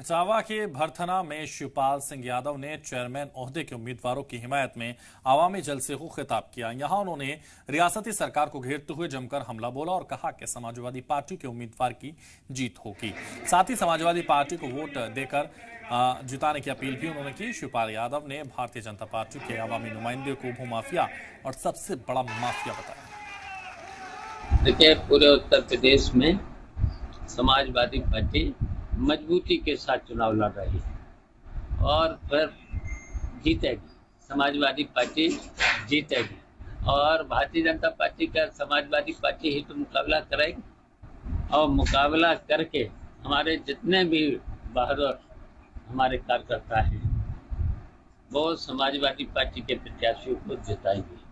इटावा के भरथना में शिवपाल सिंह यादव ने चेयरमैन ओहदे के उम्मीदवारों की हिमायत में आवामी जलसे को खिताब किया। यहाँ उन्होंने रियासती सरकार को घेरते हुए जमकर हमला बोला और कहा कि समाजवादी पार्टी के उम्मीदवार की जीत होगी। साथ ही समाजवादी पार्टी को वोट देकर जिताने की अपील भी उन्होंने की। शिवपाल यादव ने भारतीय जनता पार्टी के आवामी नुमाइंदे को भूमाफिया और सबसे बड़ा माफिया बताया। देखिए, पूरे उत्तर प्रदेश में समाजवादी पार्टी मजबूती के साथ चुनाव लड़ रही है। और फिर जीतेगी। समाजवादी पार्टी जीतेगी। और भारतीय जनता पार्टी का समाजवादी पार्टी ही तो मुकाबला करेगी। और मुकाबला करके हमारे जितने भी बहादुर हमारे कार्यकर्ता हैं, वो समाजवादी पार्टी के प्रत्याशियों को जिताएँगे।